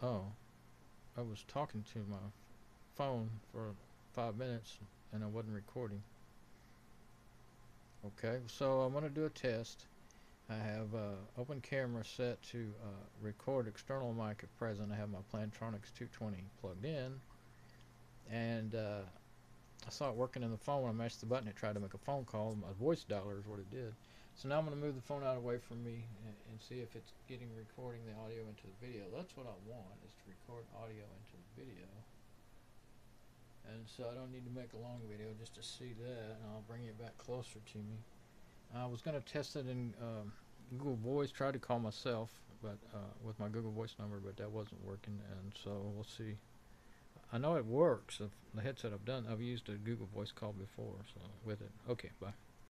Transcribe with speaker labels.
Speaker 1: Oh, I was talking to my phone for five minutes and I wasn't recording. Okay, so I'm going to do a test. I have uh, open camera set to uh, record external mic if present. I have my Plantronics 220 plugged in. And uh, I saw it working in the phone. I mashed the button, it tried to make a phone call. My voice dialer is what it did. So now I'm going to move the phone out away from me and, and see if it's getting recording the audio into the video. That's what I want, is to record audio into the video. And so I don't need to make a long video just to see that, and I'll bring it back closer to me. I was going to test it in um, Google Voice, tried to call myself, but uh, with my Google Voice number, but that wasn't working, and so we'll see. I know it works. The headset I've done, I've used a Google Voice call before, so with it. Okay, bye.